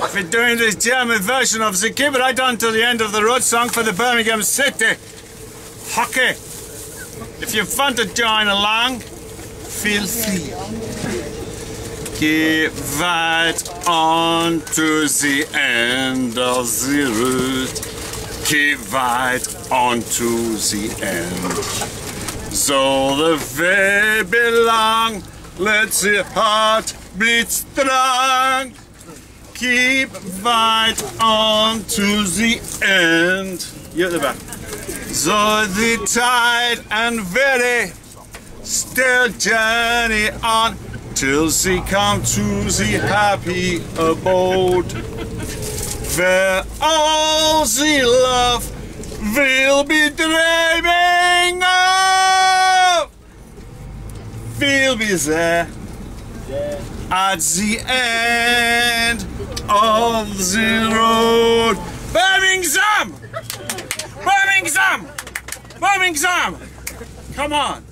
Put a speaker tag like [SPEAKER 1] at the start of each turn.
[SPEAKER 1] I've been doing this German version of the Keep Right On to the End of the Road song for the Birmingham City. Hockey! If you want to join along, feel free. Keep right on to the end of the road. Keep right on to the end. So the way belong, let the heart beat strong. Keep right on to the end. You at the back. So the tide and very still journey on till she come to the happy abode where all the love will be dreaming of will be there at the end of the road Birmingham! Birmingham! Birmingham! Come on!